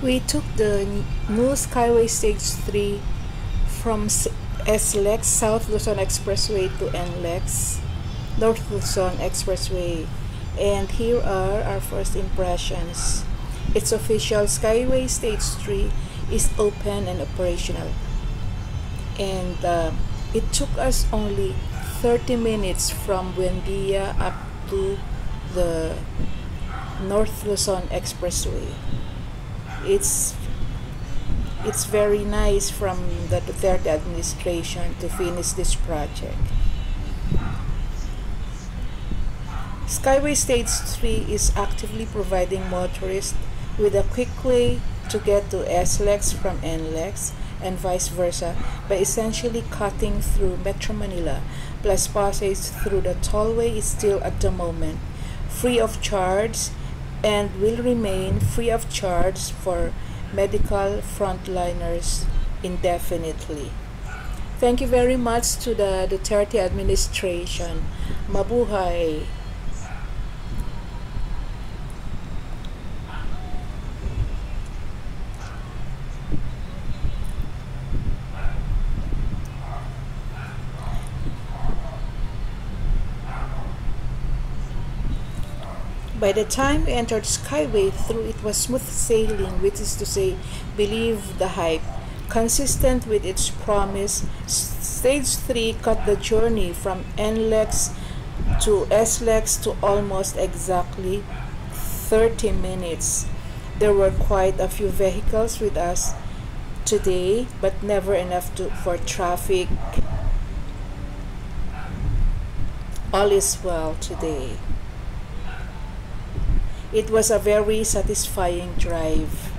We took the new Skyway Stage 3 from SLEX South Luzon Expressway to NLEX North Luzon Expressway and here are our first impressions. Its official Skyway Stage 3 is open and operational and uh, it took us only 30 minutes from Buendia up to the North Luzon Expressway it's it's very nice from the Duterte administration to finish this project. Skyway Stage 3 is actively providing motorists with a quick way to get to SLEX from NLEX and vice versa by essentially cutting through Metro Manila plus passage through the tollway is still at the moment free of charge and will remain free of charge for medical frontliners indefinitely. Thank you very much to the Duterte administration. Mabuhay! By the time we entered Skyway through it was smooth sailing, which is to say, believe the hype. Consistent with its promise, Stage 3 cut the journey from NLEX to SLEX to almost exactly 30 minutes. There were quite a few vehicles with us today, but never enough to, for traffic. All is well today. It was a very satisfying drive.